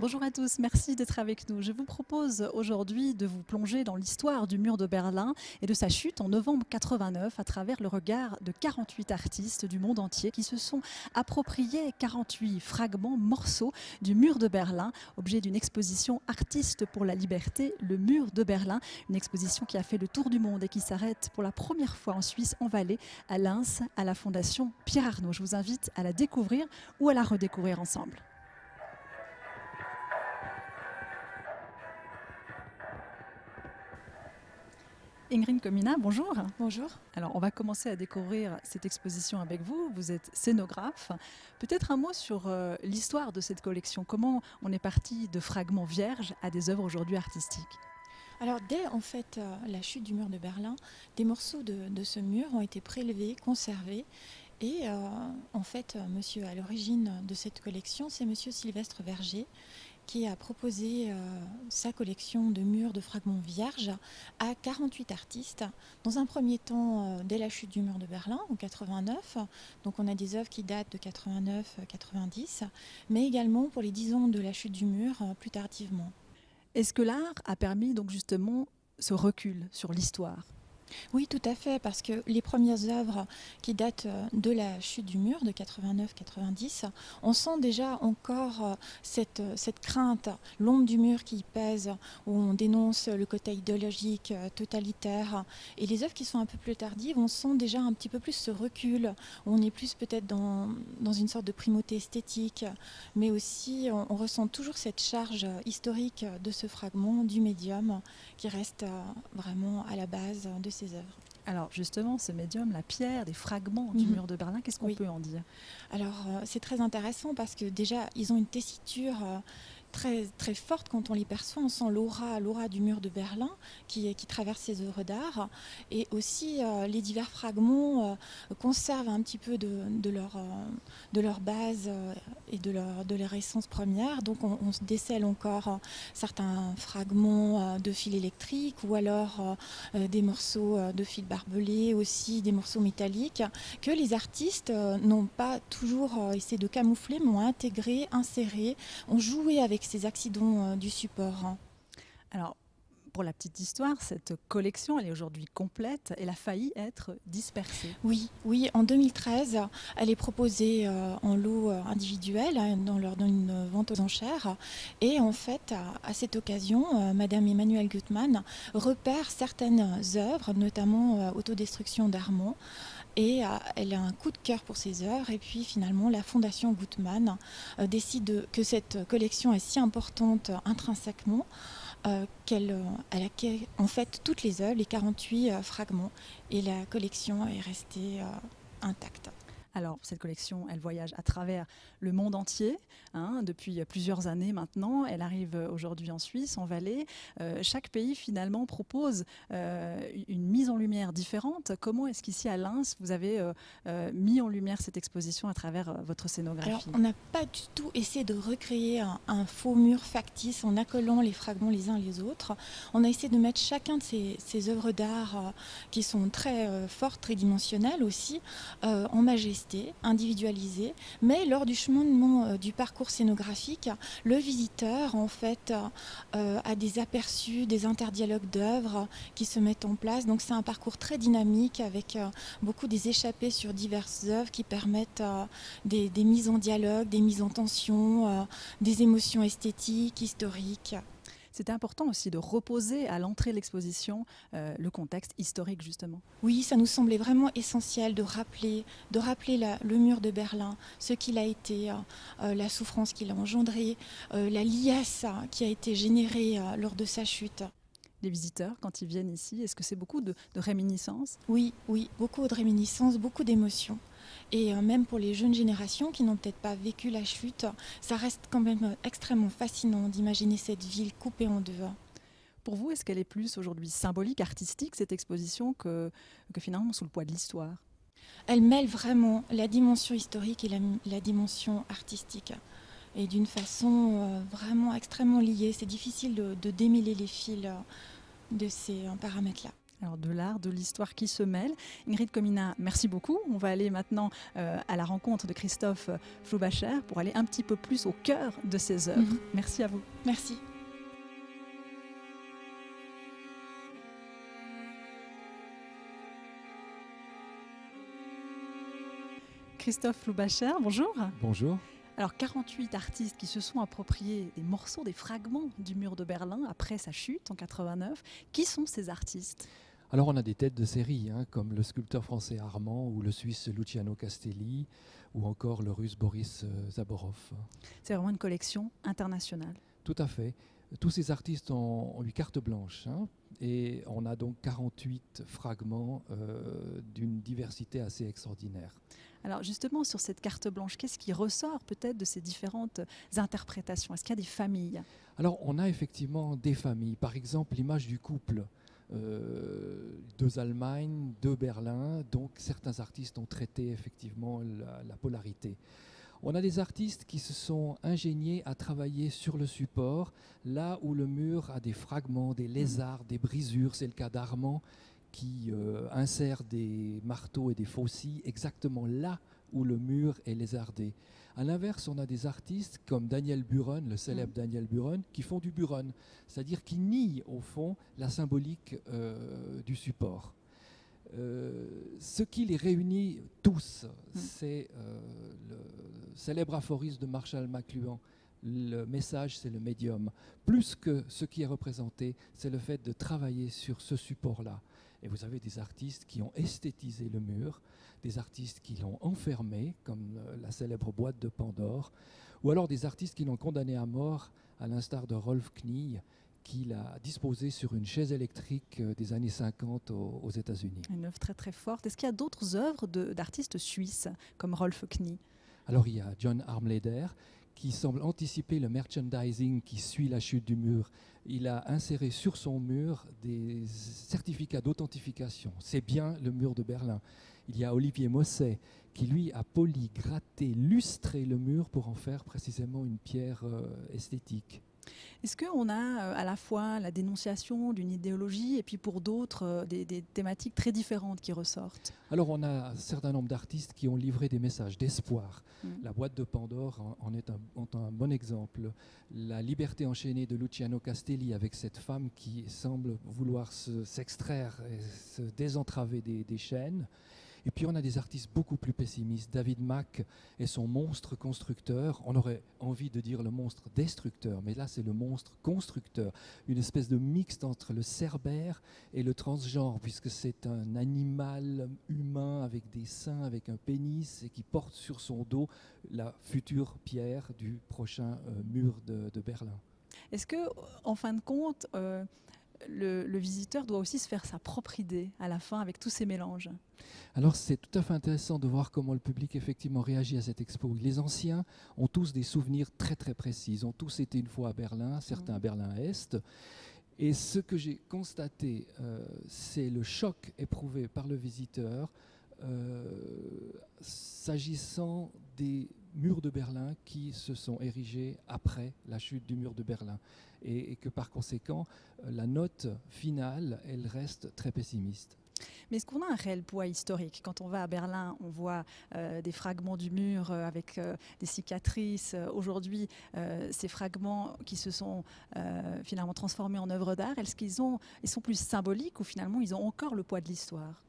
Bonjour à tous, merci d'être avec nous. Je vous propose aujourd'hui de vous plonger dans l'histoire du mur de Berlin et de sa chute en novembre 89 à travers le regard de 48 artistes du monde entier qui se sont appropriés 48 fragments, morceaux du mur de Berlin, objet d'une exposition Artistes pour la liberté, le mur de Berlin, une exposition qui a fait le tour du monde et qui s'arrête pour la première fois en Suisse, en Valais, à Lens, à la Fondation Pierre Arnaud. Je vous invite à la découvrir ou à la redécouvrir ensemble. Ingrid Comina, bonjour. Bonjour. Alors, on va commencer à découvrir cette exposition avec vous. Vous êtes scénographe. Peut-être un mot sur euh, l'histoire de cette collection. Comment on est parti de fragments vierges à des œuvres aujourd'hui artistiques? Alors dès en fait euh, la chute du mur de Berlin, des morceaux de, ce mur ont été prélevés, conservés et euh, en fait monsieur à l'origine de cette collection, c'est monsieur Sylvestre Verger qui a proposé euh, sa collection de murs de fragments vierges à 48 artistes. Dans un premier temps, euh, dès la chute du mur de Berlin en 89, donc on a des œuvres qui datent de 89-90, mais également pour les 10 ans de la chute du mur euh, plus tardivement. Est-ce que l'art a permis donc justement ce recul sur l'histoire? Oui, tout à fait, parce que les premières œuvres qui datent euh, de la chute du mur de 89-90, on sent déjà encore euh, cette, euh, cette crainte, l'ombre du mur qui pèse, où on dénonce le côté idéologique, totalitaire. Et les œuvres qui sont un peu plus tardives, on sent déjà un petit peu plus ce recul, où on est plus peut-être dans, dans une sorte de primauté esthétique, mais aussi on, ressent toujours cette charge historique de ce fragment, du médium, qui reste vraiment à la base de œuvres. Alors justement, ce médium, la pierre, des fragments du mhm. mur de Berlin, qu'est-ce qu'on peut en dire? Alors euh, c'est très intéressant parce que déjà, ils ont une tessiture euh, très, très forte quand on les perçoit. On sent l'aura, l'aura du mur de Berlin qui, qui traverse ces œuvres d'art. Et aussi, euh, les divers fragments euh, conservent un petit peu de, leur, euh, de leur base et de leur, de leur essence première. Donc, on, on décèle encore certains fragments de fil électrique ou alors des morceaux de fil barbelé, aussi des morceaux métalliques que les artistes n'ont pas toujours essayé de camoufler, mais ont intégré, inséré, ont joué avec ces accidents euh, du support hein. Alors, pour la petite histoire, cette collection, elle est aujourd'hui complète. Elle a failli être dispersée. Oui, oui. En 2013, elle est proposée euh, en lot euh, individuel hein, dans, leur, une vente aux enchères. Et en fait, à, cette occasion, Madame Emmanuelle Gutmann repère certaines œuvres, notamment Autodestruction d'Armand. Et elle a un coup de cœur pour ses œuvres. Et puis finalement, la Fondation Gutmann euh, décide que cette collection est si importante intrinsèquement euh, qu'elle euh, acquiert en fait toutes les œuvres, les 48 fragments. Et la collection est restée intacte. Alors, cette collection, elle voyage à travers le monde entier hein, depuis plusieurs années maintenant. Elle arrive aujourd'hui en Suisse, en Valais. Euh, chaque pays, finalement, propose euh, une mise en lumière différente. Comment est-ce qu'ici, à Lens, vous avez euh, mis en lumière cette exposition à travers votre scénographie? Alors, on n'a pas du tout essayé de recréer un, faux mur factice en accolant les fragments les uns les autres. On a essayé de mettre chacun de ces, ces œuvres d'art qui sont très fortes, très dimensionnelles aussi, en majesté individualisé, mais lors du cheminement euh, du parcours scénographique, le visiteur en fait euh, a des aperçus, des interdialogues d'œuvres qui se mettent en place. Donc c'est un parcours très dynamique avec euh, beaucoup des échappées sur diverses œuvres qui permettent des, des, mises en dialogue, des mises en tension, des émotions esthétiques, historiques. C'était important aussi de reposer à l'entrée de l'exposition euh, le contexte historique justement. Oui, ça nous semblait vraiment essentiel de rappeler, de rappeler le mur de Berlin, ce qu'il a été, euh, euh, la souffrance qu'il a engendrée, la liesse qui a été générée lors de sa chute les visiteurs quand ils viennent ici Est-ce que c'est beaucoup de, de, réminiscences? Oui, oui, beaucoup de réminiscences, beaucoup d'émotions. Et euh, même pour les jeunes générations qui n'ont peut-être pas vécu la chute, ça reste quand même extrêmement fascinant d'imaginer cette ville coupée en deux. Pour vous, est-ce qu'elle est plus aujourd'hui symbolique, artistique, cette exposition, que, que finalement sous le poids de l'histoire? Elle mêle vraiment la dimension historique et la, dimension artistique. Et d'une façon euh, vraiment extrêmement liée. C'est difficile de, démêler les fils euh, de ces paramètres-là. Alors de l'art, de l'histoire qui se mêle. Ingrid Comina, merci beaucoup. On va aller maintenant euh, à la rencontre de Christophe Floubacher pour aller un petit peu plus au cœur de ses œuvres. Mhm. Merci à vous. Merci. Christophe Floubacher, bonjour. Bonjour. Alors 48 artistes qui se sont appropriés des morceaux, des fragments du mur de Berlin après sa chute en 89. Qui sont ces artistes? Alors on a des têtes de série, hein, comme le sculpteur français Armand ou le suisse Luciano Castelli ou encore le russe Boris euh, Zaborov. C'est vraiment une collection internationale. Tout à fait. Tous ces artistes ont, ont eu carte blanche hein, et on a donc 48 fragments euh, d'une diversité assez extraordinaire. Alors justement, sur cette carte blanche, qu'est-ce qui ressort peut-être de ces différentes interprétations? Est-ce qu'il y a des familles? Alors on a effectivement des familles. Par exemple, l'image du couple. Euh, deux Allemagne, deux Berlin, donc certains artistes ont traité effectivement la, la polarité. On a des artistes qui se sont ingéniés à travailler sur le support, là où le mur a des fragments, des lézards, des brisures. C'est le cas d'Armand qui euh, insère des marteaux et des faucilles exactement là où le mur est lézardé. À l'inverse, on a des artistes comme Daniel Buron, le célèbre Daniel Buron, qui font du Buron, c'est-à-dire qui nient au fond la symbolique euh, du support. Euh, ce qui les réunit tous, c'est euh, le célèbre aphorisme de Marshall McLuhan. Le message, c'est le médium. Plus que ce qui est représenté, c'est le fait de travailler sur ce support-là. Et vous avez des artistes qui ont esthétisé le mur, des artistes qui l'ont enfermé, comme euh, la célèbre boîte de Pandore, ou alors des artistes qui l'ont condamné à mort, à l'instar de Rolf Knie, qui l'a disposé sur une chaise électrique euh, des années 50 aux, aux États-Unis. Une œuvre très très forte. Est-ce qu'il y a d'autres œuvres d'artistes suisses comme Rolf Knie Alors il y a John Armleder qui semble anticiper le merchandising qui suit la chute du mur. Il a inséré sur son mur des certificats d'authentification. C'est bien le mur de Berlin. Il y a Olivier Mosset qui lui a poli, gratté, lustré le mur pour en faire précisément une pierre euh, esthétique. Est-ce qu'on a euh, à la fois la dénonciation d'une idéologie et puis pour d'autres euh, des, des thématiques très différentes qui ressortent? Alors on a un certain nombre d'artistes qui ont livré des messages d'espoir. Mm. La boîte de Pandore en, est un, en est un bon exemple. La liberté enchaînée de Luciano Castelli avec cette femme qui semble vouloir se- s'extraire et se désentraver des, des chaînes. Et puis on a des artistes beaucoup plus pessimistes. David Mack et son monstre constructeur. On aurait envie de dire le monstre destructeur, mais là c'est le monstre constructeur. Une espèce de mixte entre le cerbère et le transgenre, puisque c'est un animal humain avec des seins, avec un pénis, et qui porte sur son dos la future pierre du prochain euh, mur de, Berlin. Est-ce que, en fin de compte, euh, le, le visiteur doit aussi se faire sa propre idée à la fin avec tous ces mélanges Alors c'est tout à fait intéressant de voir comment le public effectivement réagit à cette expo. Les anciens ont tous des souvenirs très très précis. Ils ont tous été une fois à Berlin, certains à Berlin-Est. Et ce que j'ai constaté, euh, c'est le choc éprouvé par le visiteur s'agissant des murs de Berlin qui se sont érigés après la chute du mur de Berlin. Et, que par conséquent, euh, la note finale, elle reste très pessimiste. Mais est-ce qu'on a un réel poids historique? Quand on va à Berlin, on voit euh, des fragments du mur euh, avec euh, des cicatrices. Euh, Aujourd'hui, euh, ces fragments qui se sont euh, finalement transformés en œuvres d'art, est-ce qu'ils ont, ils sont plus symboliques ou finalement ils ont encore le poids de l'histoire?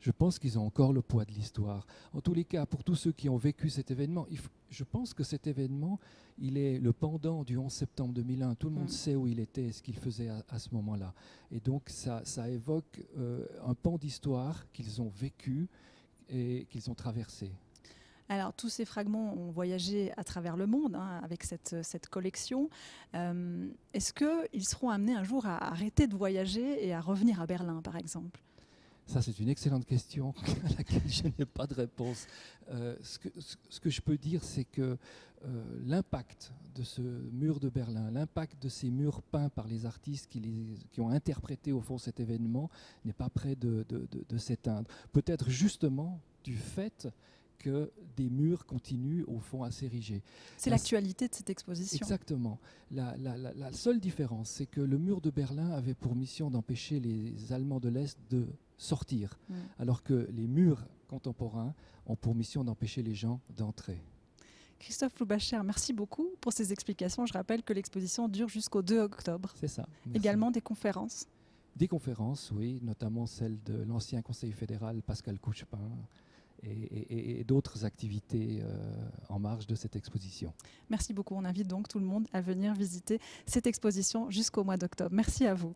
Je pense qu'ils ont encore le poids de l'histoire. En tous les cas, pour tous ceux qui ont vécu cet événement, il faut- je pense que cet événement, il est le pendant du 11 septembre 2001. Tout le monde Mm. sait où il était et ce qu'il faisait à, à ce moment-là. Et donc, ça, ça évoque euh, un pan d'histoire qu'ils ont vécu et qu'ils ont traversé. Alors, tous ces fragments ont voyagé à travers le monde hein, avec cette, cette collection. Euh, Est-ce qu'ils seront amenés un jour à arrêter de voyager et à revenir à Berlin, par exemple? Ça, c'est une excellente question à laquelle je n'ai pas de réponse. Euh, ce, que, ce- ce que je peux dire, c'est que euh, l'impact de ce mur de Berlin, l'impact de ces murs peints par les artistes qui, les- qui ont interprété au fond cet événement n'est pas près de, de- de- de s'éteindre. Peut-être justement du fait que des murs continuent au fond à s'ériger. C'est La- l'actualité de cette exposition. Exactement. La, la- la- la seule différence, c'est que le mur de Berlin avait pour mission d'empêcher les Allemands de l'Est de sortir, Mm. alors que les murs contemporains ont pour mission d'empêcher les gens d'entrer. Christophe Loubacher, merci beaucoup pour ces explications. Je rappelle que l'exposition dure jusqu'au 2 octobre. C'est ça. Merci. Également des conférences. Des conférences, oui, notamment celle de l'ancien conseiller fédéral Pascal Couchepin et, et- et d'autres activités euh, en marge de cette exposition. Merci beaucoup. On invite donc tout le monde à venir visiter cette exposition jusqu'au mois d'octobre. Merci à vous.